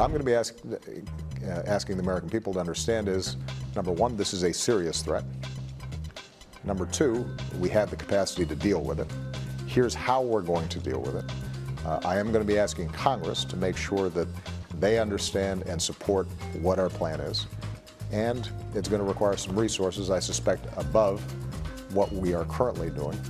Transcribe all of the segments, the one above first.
What I'm going to be ask, uh, asking the American people to understand is number one, this is a serious threat. Number two, we have the capacity to deal with it. Here's how we're going to deal with it. Uh, I am going to be asking Congress to make sure that they understand and support what our plan is. And it's going to require some resources, I suspect, above what we are currently doing.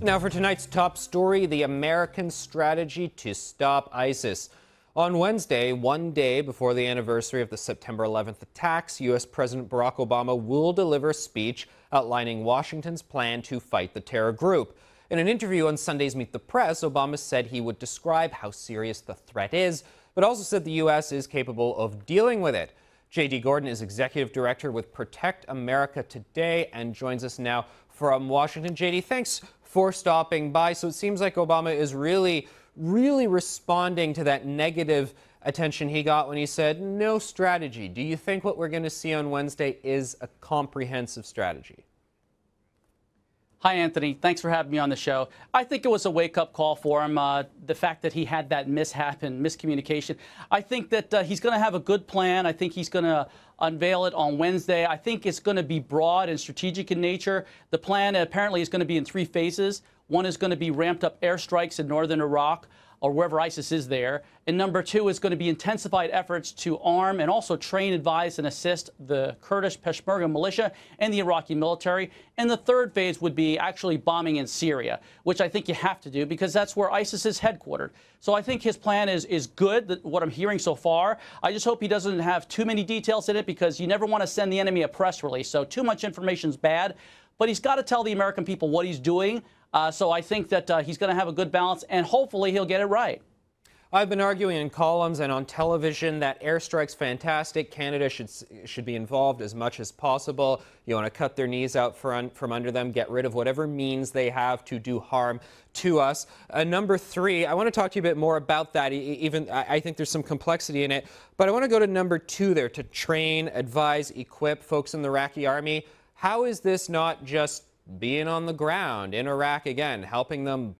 Now, for tonight's top story the American strategy to stop ISIS. On Wednesday, one day before the anniversary of the September 11th attacks, U.S. President Barack Obama will deliver a speech outlining Washington's plan to fight the terror group. In an interview on Sunday's Meet the Press, Obama said he would describe how serious the threat is, but also said the U.S. is capable of dealing with it. J.D. Gordon is executive director with Protect America Today and joins us now from Washington. J.D., thanks for stopping by. So it seems like Obama is really, really responding to that negative attention he got when he said no strategy. Do you think what we're going to see on Wednesday is a comprehensive strategy? Hi, Anthony. Thanks for having me on the show. I think it was a wake up call for him. Uh, the fact that he had that mishap and miscommunication. I think that uh, he's going to have a good plan. I think he's going to unveil it on Wednesday. I think it's going to be broad and strategic in nature. The plan apparently is going to be in three phases. One is going to be ramped up airstrikes in northern Iraq or wherever ISIS is there. And number two is going to be intensified efforts to arm and also train, advise, and assist the Kurdish Peshmerga militia and the Iraqi military. And the third phase would be actually bombing in Syria, which I think you have to do because that's where ISIS is headquartered. So I think his plan is, is good, what I'm hearing so far. I just hope he doesn't have too many details in it because you never want to send the enemy a press release. So too much information is bad. But he's got to tell the American people what he's doing uh, so I think that uh, he's going to have a good balance, and hopefully he'll get it right. I've been arguing in columns and on television that airstrike's fantastic. Canada should should be involved as much as possible. You want to cut their knees out from, from under them, get rid of whatever means they have to do harm to us. Uh, number three, I want to talk to you a bit more about that. Even I think there's some complexity in it, but I want to go to number two there to train, advise, equip folks in the Iraqi army. How is this not just being on the ground in Iraq again, helping them.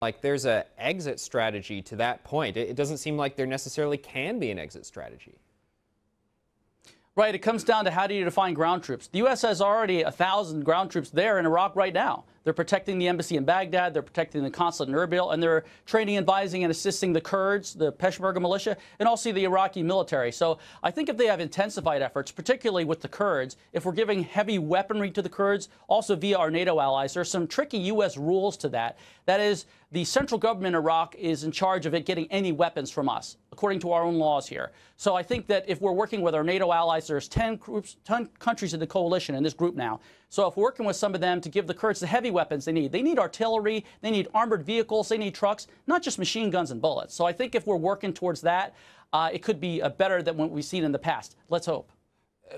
Like there's a exit strategy to that point. It, it doesn't seem like there necessarily can be an exit strategy. Right. It comes down to how do you define ground troops? The U.S. has already a thousand ground troops there in Iraq right now. They're protecting the embassy in Baghdad. They're protecting the consulate in Erbil, and they're training, advising, and assisting the Kurds, the Peshmerga militia, and also the Iraqi military. So I think if they have intensified efforts, particularly with the Kurds, if we're giving heavy weaponry to the Kurds, also via our NATO allies, there's some tricky U.S. rules to that. That is, the central government in Iraq is in charge of it getting any weapons from us, according to our own laws here. So I think that if we're working with our NATO allies, there's 10, groups, 10 countries in the coalition in this group now. So if we're working with some of them to give the Kurds the heavy weapons they need, they need artillery, they need armored vehicles, they need trucks, not just machine guns and bullets. So I think if we're working towards that, uh, it could be better than what we've seen in the past. Let's hope.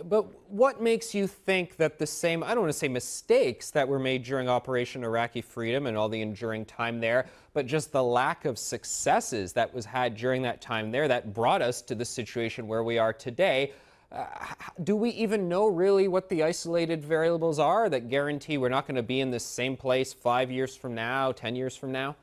But what makes you think that the same, I don't want to say mistakes that were made during Operation Iraqi Freedom and all the enduring time there, but just the lack of successes that was had during that time there that brought us to the situation where we are today? Uh, do we even know really what the isolated variables are that guarantee we're not going to be in this same place five years from now, 10 years from now?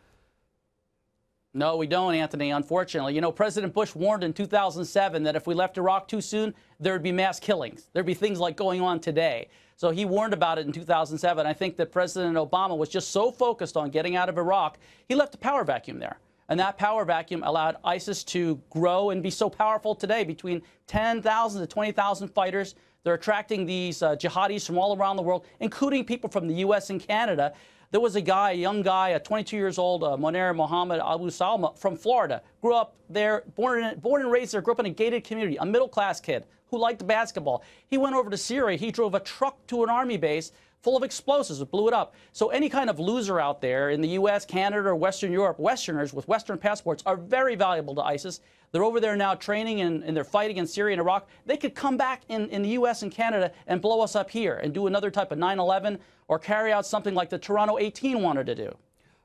No, we don't, Anthony, unfortunately. You know, President Bush warned in 2007 that if we left Iraq too soon, there would be mass killings. There'd be things like going on today. So he warned about it in 2007. I think that President Obama was just so focused on getting out of Iraq, he left a power vacuum there. And that power vacuum allowed ISIS to grow and be so powerful today between 10,000 to 20,000 fighters. They're attracting these uh, jihadis from all around the world, including people from the U.S. and Canada. There was a guy, a young guy, a 22 years old, uh, Moner Mohammed Abu Salha from Florida, grew up there, born, in, born and raised there, grew up in a gated community, a middle class kid who liked basketball. He went over to Syria. He drove a truck to an army base full of explosives. It blew it up. So any kind of loser out there in the U.S., Canada, or Western Europe, Westerners with Western passports are very valuable to ISIS. They're over there now training and, and they're fighting in Syria and Iraq. They could come back in, in the U.S. and Canada and blow us up here and do another type of 9-11 or carry out something like the Toronto 18 wanted to do.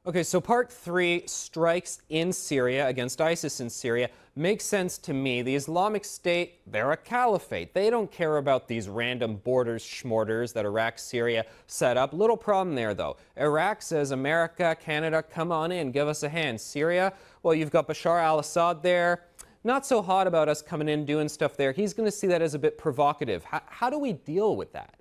Okay, so part three strikes in Syria against ISIS in Syria makes sense to me. The Islamic State, they're a caliphate. They don't care about these random borders schmorders that Iraq, Syria set up. Little problem there, though. Iraq says, America, Canada, come on in, give us a hand. Syria, well, you've got Bashar al Assad there. Not so hot about us coming in doing stuff there. He's going to see that as a bit provocative. How, how do we deal with that?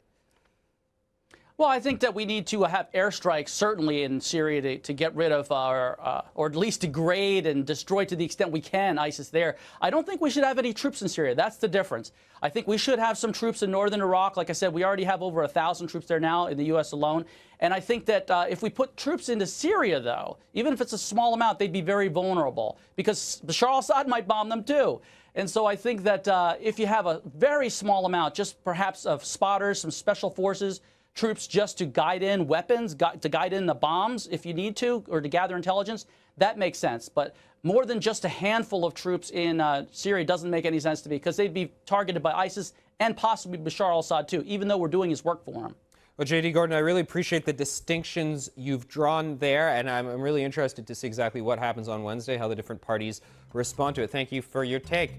Well, I think that we need to have airstrikes, certainly in Syria, to, to get rid of our, uh, or at least degrade and destroy to the extent we can ISIS there. I don't think we should have any troops in Syria. That's the difference. I think we should have some troops in northern Iraq. Like I said, we already have over a thousand troops there now in the U.S. alone. And I think that uh, if we put troops into Syria, though, even if it's a small amount, they'd be very vulnerable because Bashar al-Assad might bomb them too. And so I think that uh, if you have a very small amount, just perhaps of spotters, some special forces, troops just to guide in weapons, to guide in the bombs if you need to, or to gather intelligence, that makes sense. But more than just a handful of troops in uh, Syria doesn't make any sense to me because they'd be targeted by ISIS and possibly Bashar al Assad too, even though we're doing his work for him. Well, J.D. Gordon, I really appreciate the distinctions you've drawn there, and I'm, I'm really interested to see exactly what happens on Wednesday, how the different parties respond to it. Thank you for your take.